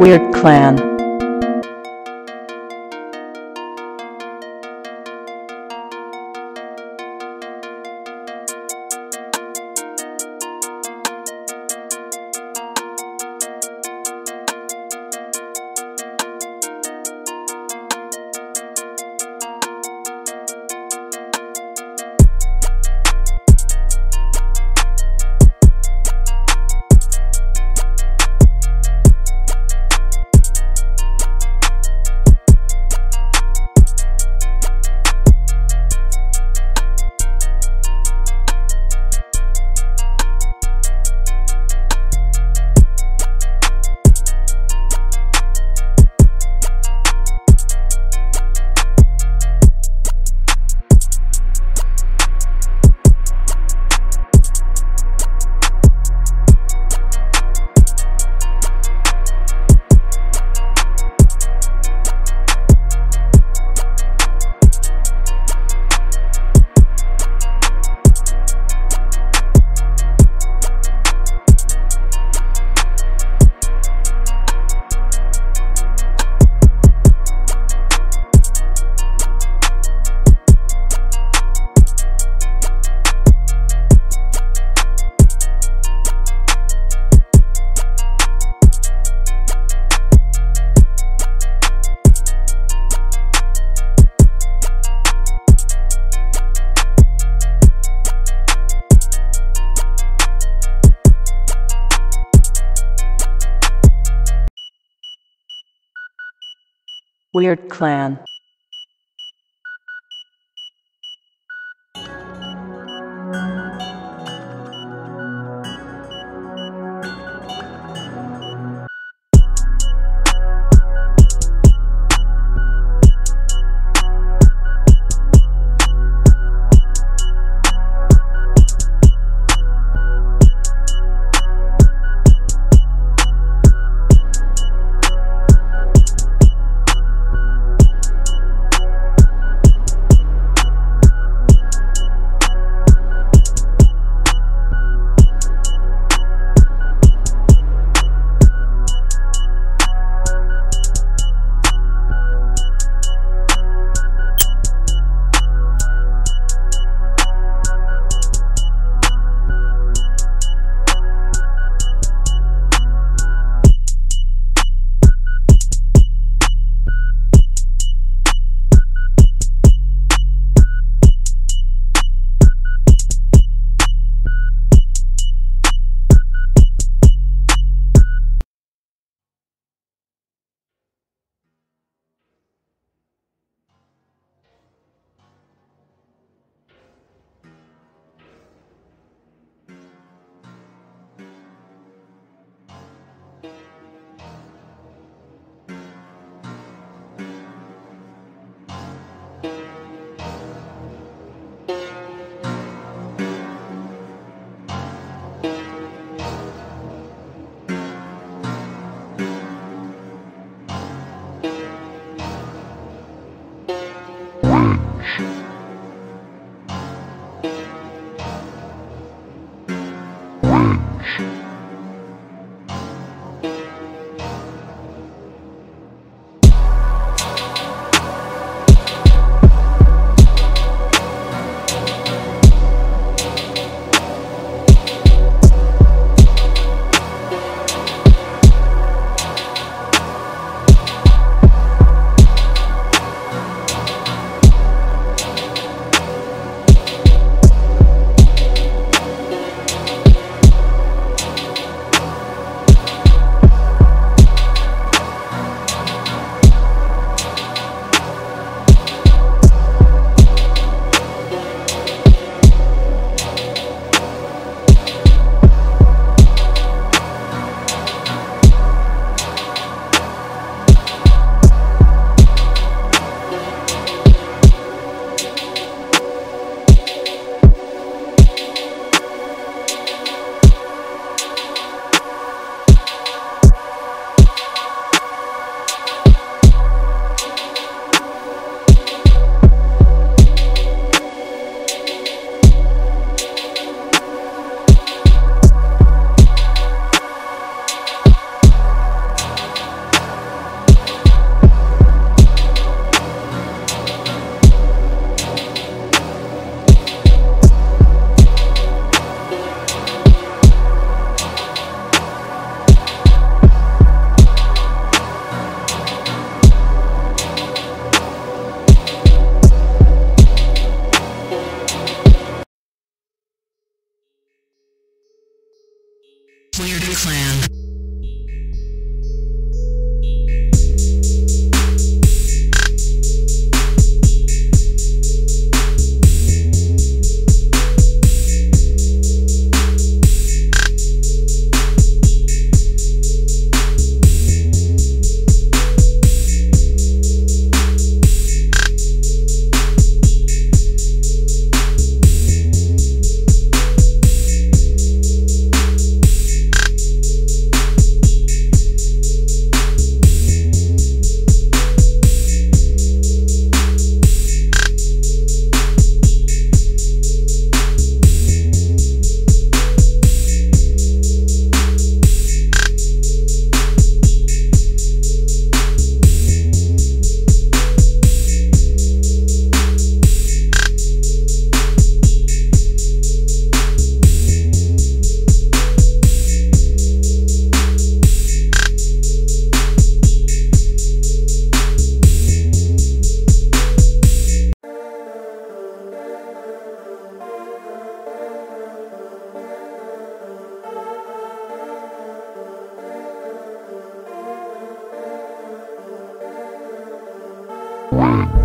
Weird Clan Weird Clan